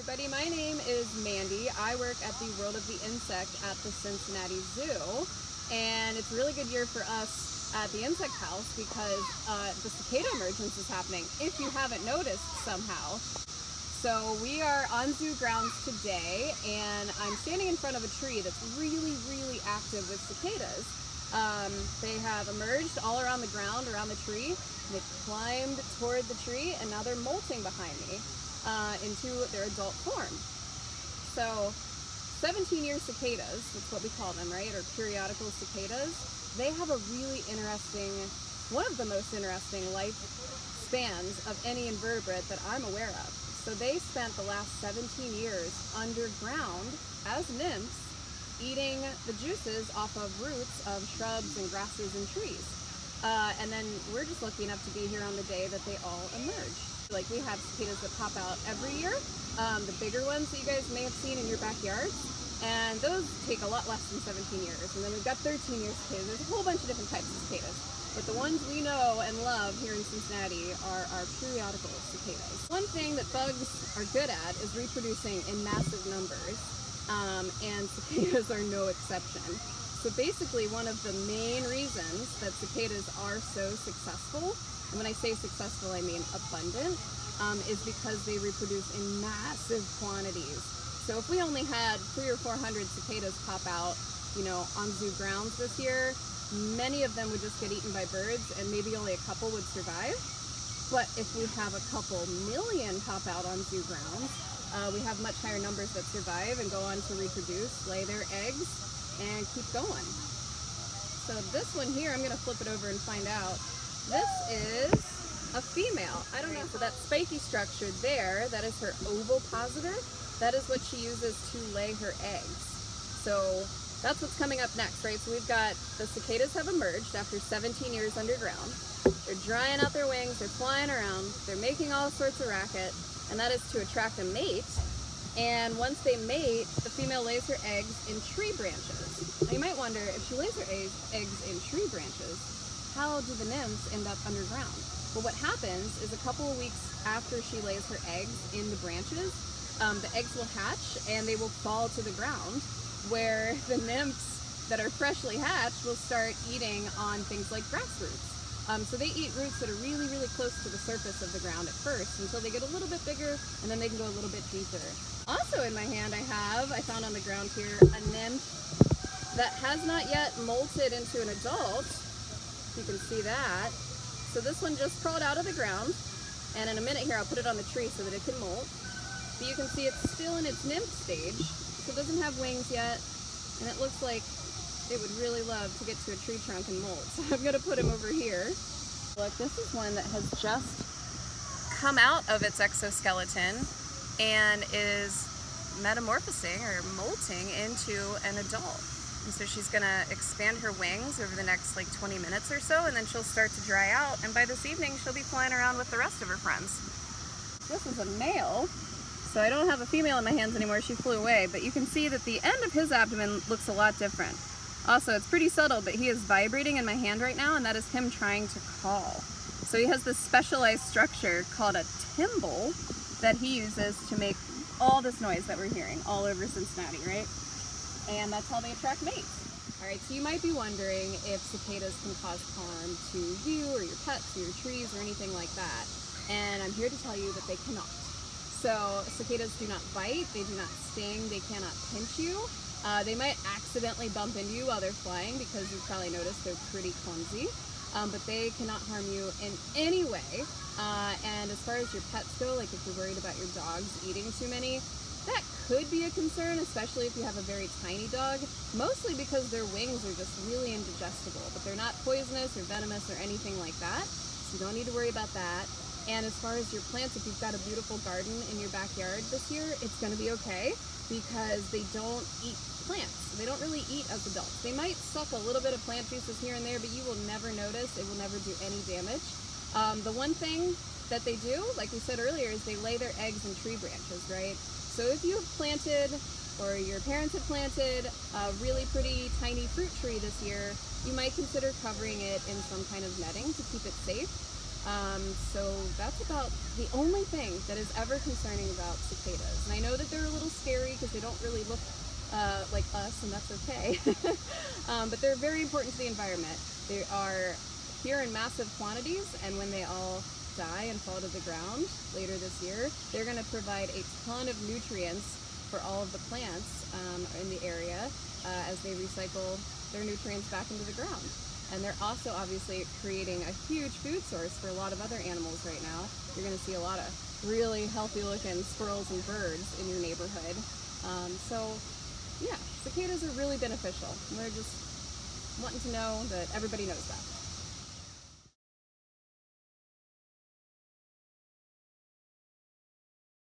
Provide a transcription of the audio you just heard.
everybody, my name is Mandy. I work at the World of the Insect at the Cincinnati Zoo and it's a really good year for us at the Insect House because uh, the cicada emergence is happening, if you haven't noticed somehow. So we are on zoo grounds today and I'm standing in front of a tree that's really, really active with cicadas. Um, they have emerged all around the ground, around the tree. They've climbed toward the tree and now they're molting behind me uh, into their adult form. So 17 year cicadas, that's what we call them, right? Or periodical cicadas. They have a really interesting, one of the most interesting life spans of any invertebrate that I'm aware of. So they spent the last 17 years underground as nymphs eating the juices off of roots of shrubs and grasses and trees. Uh, and then we're just lucky enough to be here on the day that they all emerge. Like we have cicadas that pop out every year, um, the bigger ones that you guys may have seen in your backyards, and those take a lot less than 17 years. And then we've got 13 year cicadas. There's a whole bunch of different types of cicadas. But the ones we know and love here in Cincinnati are our periodical cicadas. One thing that bugs are good at is reproducing in massive numbers, um, and cicadas are no exception. So basically one of the main reasons that cicadas are so successful, and when I say successful I mean abundant, um, is because they reproduce in massive quantities. So if we only had three or four hundred cicadas pop out, you know, on zoo grounds this year, many of them would just get eaten by birds and maybe only a couple would survive. But if we have a couple million pop out on zoo grounds, uh, we have much higher numbers that survive and go on to reproduce, lay their eggs, and keep going. So this one here, I'm gonna flip it over and find out. This is a female. I don't know, so that spiky structure there, that is her ovipositor. That is what she uses to lay her eggs. So that's what's coming up next, right? So we've got the cicadas have emerged after 17 years underground. They're drying out their wings, they're flying around, they're making all sorts of racket, and that is to attract a mate and once they mate, the female lays her eggs in tree branches. Now you might wonder, if she lays her eggs in tree branches, how do the nymphs end up underground? Well, what happens is a couple of weeks after she lays her eggs in the branches, um, the eggs will hatch and they will fall to the ground where the nymphs that are freshly hatched will start eating on things like grass roots. Um, so they eat roots that are really, really close to the surface of the ground at first until they get a little bit bigger and then they can go a little bit deeper. Also in my hand I have, I found on the ground here, a nymph that has not yet molted into an adult. You can see that. So this one just crawled out of the ground and in a minute here I'll put it on the tree so that it can molt. But you can see it's still in its nymph stage, so it doesn't have wings yet and it looks like it would really love to get to a tree trunk and molt. So I'm gonna put him over here. Look, this is one that has just come out of its exoskeleton and is metamorphosing or molting into an adult. And so she's gonna expand her wings over the next like 20 minutes or so and then she'll start to dry out and by this evening she'll be flying around with the rest of her friends. This is a male, so I don't have a female in my hands anymore, she flew away, but you can see that the end of his abdomen looks a lot different. Also, it's pretty subtle, but he is vibrating in my hand right now, and that is him trying to call. So he has this specialized structure called a timbal that he uses to make all this noise that we're hearing all over Cincinnati, right? And that's how they attract mates. All right, so you might be wondering if cicadas can cause harm to you or your pets or your trees or anything like that. And I'm here to tell you that they cannot. So cicadas do not bite, they do not sting, they cannot pinch you, uh, they might accidentally bump into you while they're flying because you've probably noticed they're pretty clumsy, um, but they cannot harm you in any way. Uh, and as far as your pets go, like if you're worried about your dogs eating too many, that could be a concern, especially if you have a very tiny dog, mostly because their wings are just really indigestible, but they're not poisonous or venomous or anything like that, so you don't need to worry about that. And as far as your plants, if you've got a beautiful garden in your backyard this year, it's going to be okay because they don't eat plants. They don't really eat as adults. They might suck a little bit of plant juices here and there, but you will never notice. It will never do any damage. Um, the one thing that they do, like we said earlier, is they lay their eggs in tree branches, right? So if you have planted or your parents have planted a really pretty tiny fruit tree this year, you might consider covering it in some kind of netting to keep it safe. Um, so that's about the only thing that is ever concerning about cicadas. And I know that they're a little scary because they don't really look uh, like us, and that's okay. um, but they're very important to the environment. They are here in massive quantities, and when they all die and fall to the ground later this year, they're going to provide a ton of nutrients for all of the plants um, in the area uh, as they recycle their nutrients back into the ground. And they're also obviously creating a huge food source for a lot of other animals right now. You're going to see a lot of really healthy looking squirrels and birds in your neighborhood. Um, so yeah, cicadas are really beneficial. We're just wanting to know that everybody knows that.